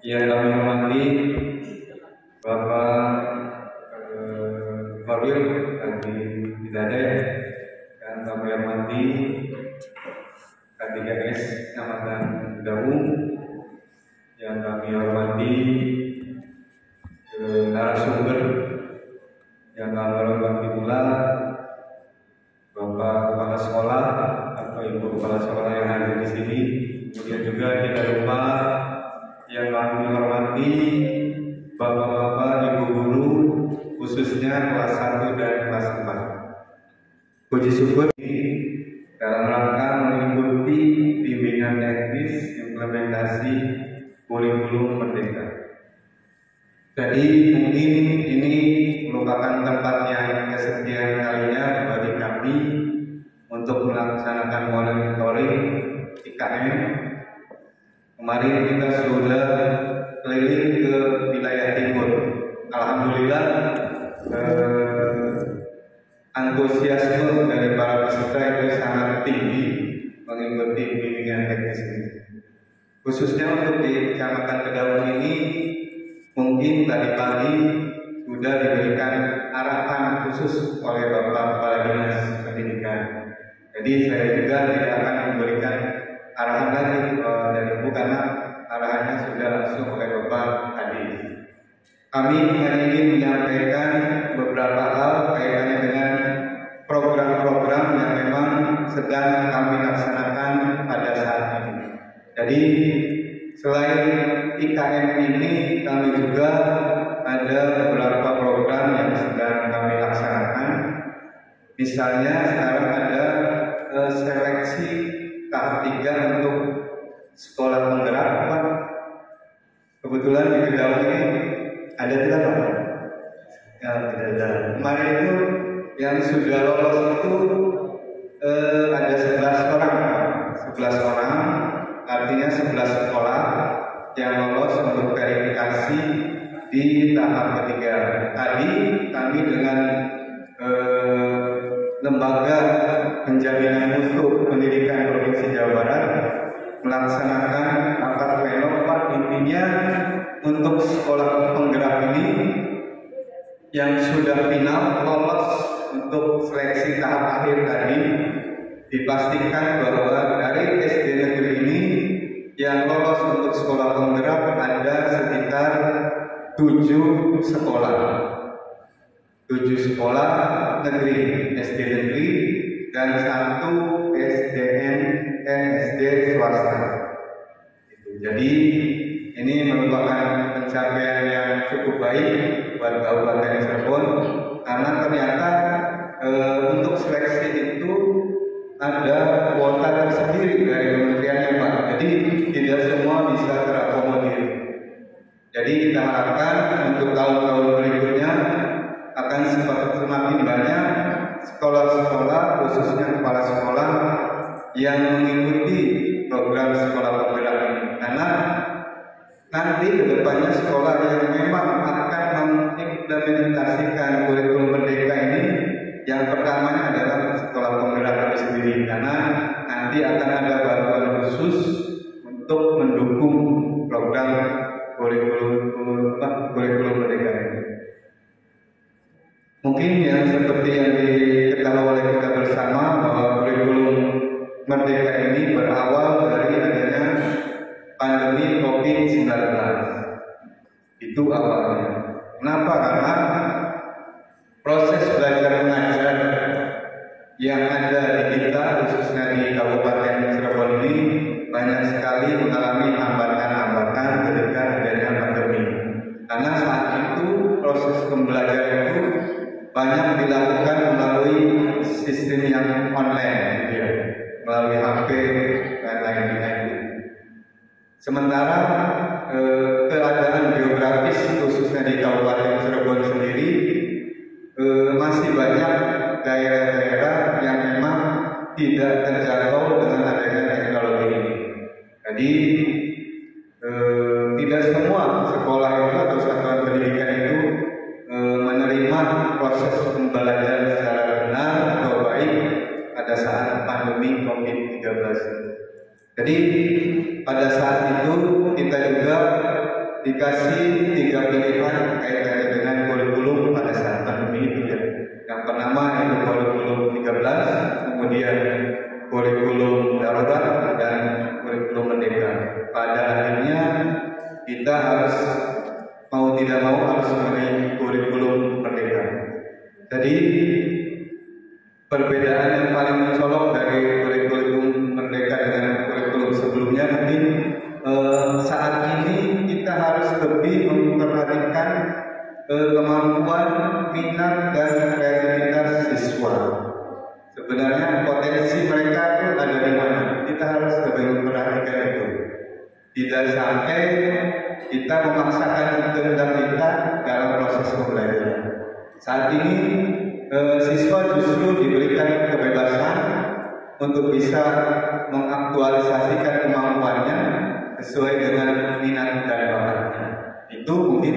Yang kami hormati Bapak Fadil Adi Hidayat dan kami hormati K3S Kecamatan Daung yang kami hormati narasumber yang kami hormati pula Puji syukur dalam rangka mengikuti bimbingan teknis implementasi kurikulum merdeka. Jadi mungkin ini merupakan tempat yang kesekian kalinya bagi kami untuk melaksanakan monitoring IKN. Kemarin kita sudah keliling ke wilayah timur. Alhamdulillah eh, antusiasme dari para peserta itu sangat tinggi mengikuti bimbingan teknis ini. Khususnya untuk di Kecamatan Kedaung ini mungkin tadi pagi sudah diberikan arahan khusus oleh Bapak Kepala Dinas Pendidikan. Jadi saya juga tidak akan memberikan arahan lagi eh, dari Ibu karena arahannya sudah langsung oleh Bapak tadi. Kami hanya ingin menyampaikan beberapa hal kaitannya sedang kami laksanakan pada saat ini. Jadi selain IKN ini kami juga ada beberapa program yang sedang kami laksanakan. Misalnya sekarang ada eh, seleksi tahap 3 untuk sekolah penggerak Pak. Kebetulan di Kedaung ini ada tidak Pak? Ya, tidak ada. Kemarin itu yang sudah lolos itu eh, 11 orang artinya 11 sekolah yang lolos untuk verifikasi di tahap ketiga. Tadi kami dengan eh, lembaga penjaminan mutu pendidikan Provinsi Jawa Barat melaksanakan rapat pleno Pak intinya untuk sekolah penggerak ini yang sudah final lolos untuk seleksi tahap akhir tadi dipastikan bahwa dari SD negeri ini yang lolos untuk sekolah penggerak ada sekitar tujuh sekolah tujuh sekolah negeri SD negeri dan satu SDN SD swasta. Jadi ini merupakan pencapaian yang cukup baik buat Kabupaten tersendiri dari kementeriannya Pak. Jadi tidak semua bisa terakomodir. Jadi kita harapkan untuk tahun-tahun berikutnya akan semakin banyak sekolah-sekolah khususnya kepala sekolah yang mengikuti program sekolah penggerak ini karena nanti ke depannya sekolah yang memang akan mengimplementasikan kurikulum khusus untuk mendukung program kurikulum kurikulum merdeka. Mungkin yang seperti yang diketahui oleh kita bersama bahwa kurikulum merdeka ini berawal dari adanya pandemi COVID-19. Itu awalnya. Kenapa? Karena sekali mengalami hambatan-hambatan ketika adanya pandemi. Karena saat itu proses pembelajaran itu banyak dilakukan melalui sistem yang online, gitu ya, melalui HP dan lain-lain. Sementara eh, keadaan geografis khususnya di Kabupaten pada saat pandemi COVID-19. Jadi pada saat itu kita juga dikasih tiga pilihan kaitannya dengan kurikulum pada saat pandemi itu ya. Yang pertama itu kurikulum 13, kemudian kurikulum darurat dan kurikulum merdeka. Pada akhirnya kita harus mau tidak mau harus memilih lebih memperhatikan eh, kemampuan minat dan kreativitas siswa. Sebenarnya potensi mereka itu ada di mana? Kita harus lebih memperhatikan itu. Tidak sampai kita memaksakan kehendak kita dalam proses pembelajaran. Saat ini eh, siswa justru diberikan kebebasan untuk bisa mengaktualisasikan kemampuannya sesuai dengan minat dan bakatnya. Itu mungkin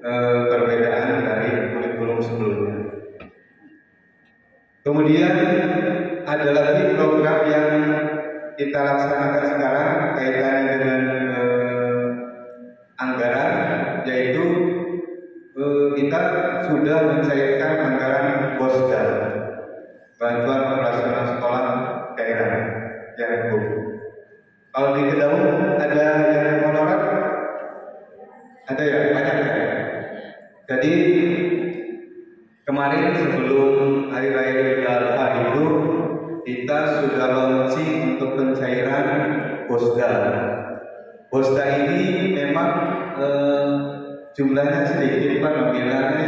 eh, perbedaan dari kurikulum sebelumnya. Kemudian ada lagi program yang kita laksanakan Jadi kemarin sebelum hari raya Idul Adha itu kita sudah launching untuk pencairan BOSDA. BOSDA ini memang eh, jumlahnya sedikit pak nominalnya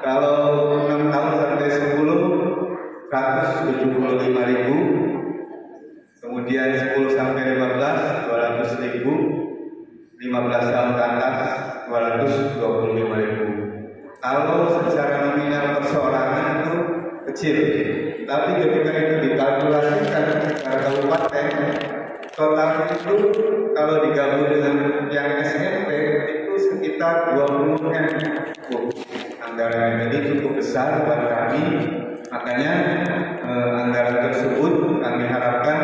Kalau enam tahun sampai sepuluh, seratus tujuh puluh lima ribu. Kemudian 10 sampai 15, 200 ribu. 15 tahun ke atas, 225 ribu. Kalau secara nominal perseorangan itu kecil, tapi ketika itu dikalkulasikan secara kabupaten, total itu kalau digabung dengan 20 m. Oh, anggaran ini cukup besar buat kami, makanya eh, anggaran tersebut kami harapkan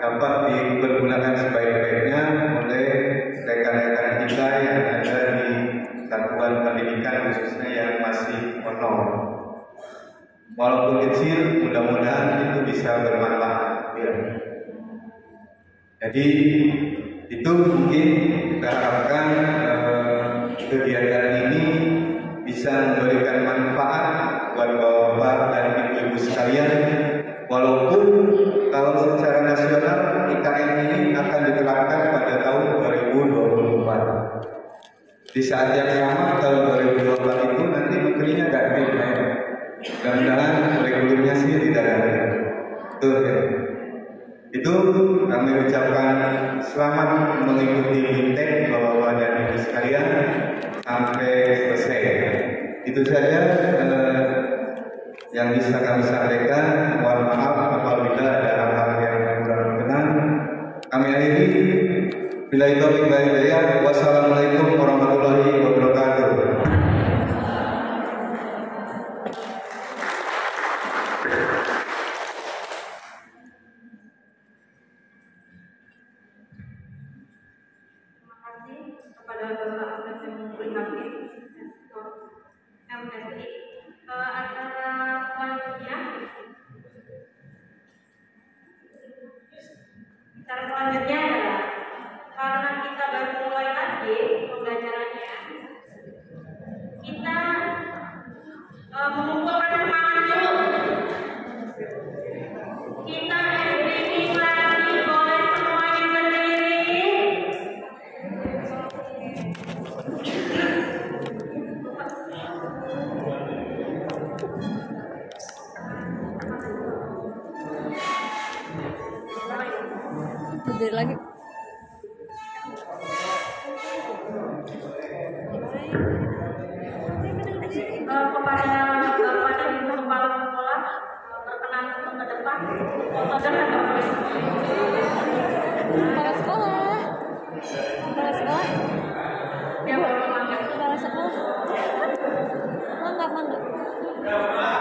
dapat dipergunakan sebaik-baiknya oleh rekan-rekan kita yang ada di satuan pendidikan khususnya yang masih honor. Walaupun kecil, mudah-mudahan itu bisa bermanfaat. Ya. Jadi itu mungkin kita harapkan eh, kegiatan ini bisa memberikan manfaat buat bapak-bapak dan ibu-ibu sekalian. Walaupun kalau secara nasional IKN ini akan diterapkan pada tahun 2024. Di saat yang sama tahun 2024 itu nanti menterinya ganti. Mudah-mudahan kurikulumnya sih tidak ada. Tuh ya. Itu kami ucapkan selamat mengikuti Bintek Bapak-Bapak dan Ibu sekalian sampai selesai. Itu saja eh, yang bisa kami sampaikan. Mohon maaf apabila ada hal-hal yang kurang berkenan. Kami akhiri. Bila itu hidayah. Wassalamualaikum warahmatullahi wabarakatuh. Bapak Hakim, Rektor MSI. Eh, acara selanjutnya, acara selanjutnya berdiri lagi. Kepada kepada kepala sekolah berkenan untuk sekolah. Sekolah. Sekolah. Mangga.